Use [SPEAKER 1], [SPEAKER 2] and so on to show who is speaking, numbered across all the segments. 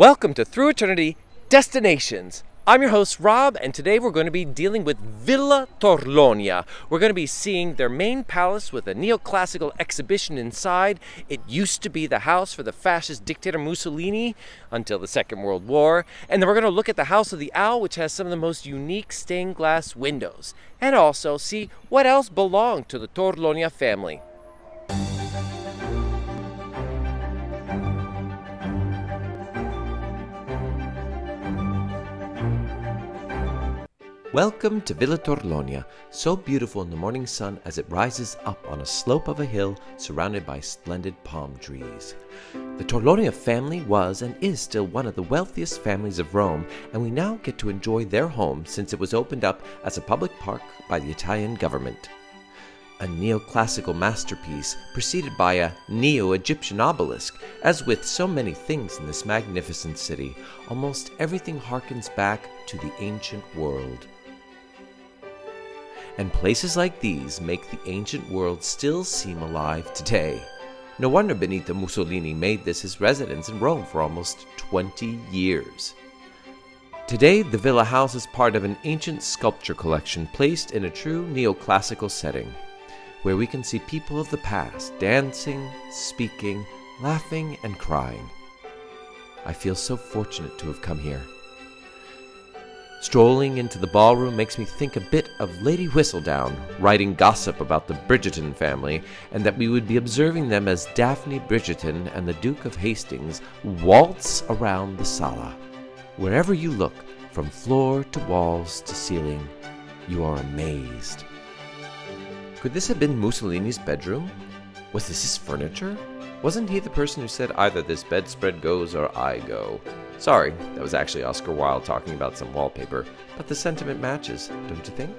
[SPEAKER 1] Welcome to Through Eternity Destinations. I'm your host, Rob, and today we're going to be dealing with Villa Torlonia. We're going to be seeing their main palace with a neoclassical exhibition inside. It used to be the house for the fascist dictator Mussolini until the Second World War. And then we're going to look at the House of the Owl, which has some of the most unique stained glass windows. And also see what else belonged to the Torlonia family. Welcome to Villa Torlonia, so beautiful in the morning sun as it rises up on a slope of a hill surrounded by splendid palm trees. The Torlonia family was and is still one of the wealthiest families of Rome, and we now get to enjoy their home since it was opened up as a public park by the Italian government. A neoclassical masterpiece preceded by a neo Egyptian obelisk, as with so many things in this magnificent city, almost everything harkens back to the ancient world. And places like these make the ancient world still seem alive today. No wonder Benito Mussolini made this his residence in Rome for almost 20 years. Today, the villa house is part of an ancient sculpture collection placed in a true neoclassical setting, where we can see people of the past dancing, speaking, laughing, and crying. I feel so fortunate to have come here. Strolling into the ballroom makes me think a bit of Lady Whistledown writing gossip about the Bridgerton family, and that we would be observing them as Daphne Bridgerton and the Duke of Hastings waltz around the sala. Wherever you look, from floor to walls to ceiling, you are amazed. Could this have been Mussolini's bedroom? Was this his furniture? Wasn't he the person who said either this bedspread goes or I go? Sorry, that was actually Oscar Wilde talking about some wallpaper, but the sentiment matches, don't you think?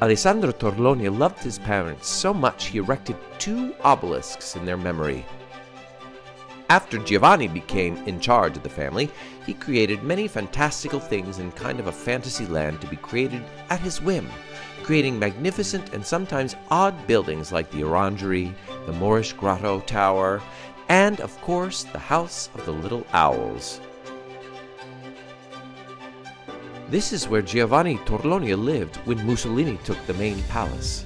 [SPEAKER 1] Alessandro Torlonia loved his parents so much he erected two obelisks in their memory. After Giovanni became in charge of the family, he created many fantastical things in kind of a fantasy land to be created at his whim, creating magnificent and sometimes odd buildings like the Orangery, the Moorish Grotto Tower, and, of course, the House of the Little Owls. This is where Giovanni Torlonia lived when Mussolini took the main palace.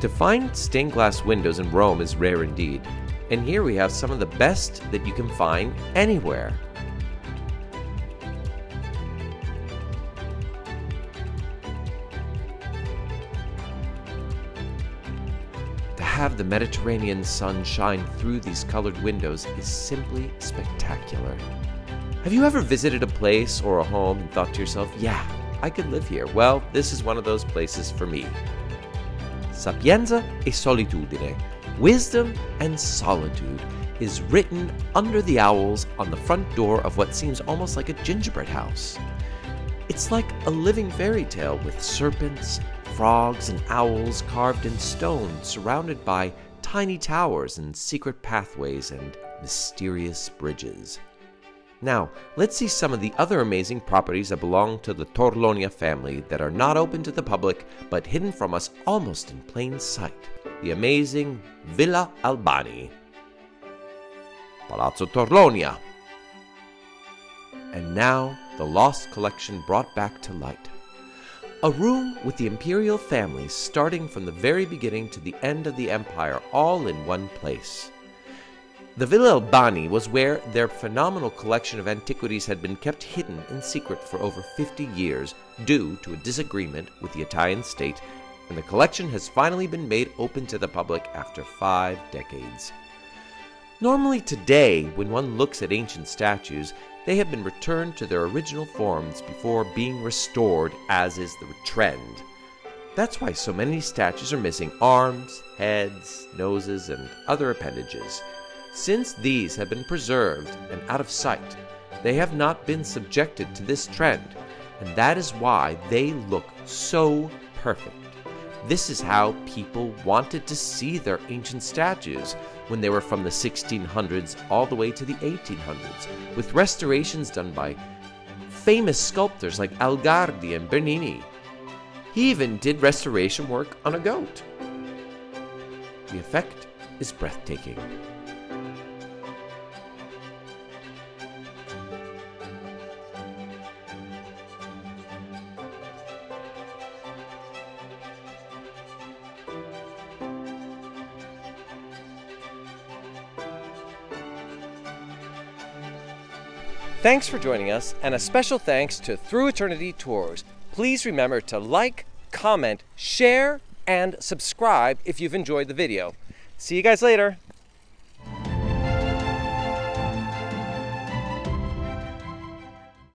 [SPEAKER 1] To find stained glass windows in Rome is rare indeed, and here we have some of the best that you can find anywhere. Have the Mediterranean sun shine through these colored windows is simply spectacular. Have you ever visited a place or a home and thought to yourself, yeah, I could live here? Well, this is one of those places for me. Sapienza e solitudine, wisdom and solitude, is written under the owls on the front door of what seems almost like a gingerbread house. It's like a living fairy tale with serpents frogs and owls carved in stone, surrounded by tiny towers and secret pathways and mysterious bridges. Now, let's see some of the other amazing properties that belong to the Torlonia family that are not open to the public but hidden from us almost in plain sight. The amazing Villa Albani, Palazzo Torlonia, and now the lost collection brought back to light. A room with the imperial families starting from the very beginning to the end of the empire, all in one place. The Villa Albani was where their phenomenal collection of antiquities had been kept hidden in secret for over 50 years due to a disagreement with the Italian state, and the collection has finally been made open to the public after five decades. Normally, today, when one looks at ancient statues, they have been returned to their original forms before being restored, as is the trend. That's why so many statues are missing arms, heads, noses, and other appendages. Since these have been preserved and out of sight, they have not been subjected to this trend, and that is why they look so perfect. This is how people wanted to see their ancient statues when they were from the 1600s all the way to the 1800s, with restorations done by famous sculptors like Algardi and Bernini. He even did restoration work on a goat. The effect is breathtaking.
[SPEAKER 2] Thanks for joining us, and a special thanks to Through Eternity Tours. Please remember to like, comment, share, and subscribe if you've enjoyed the video. See you guys later.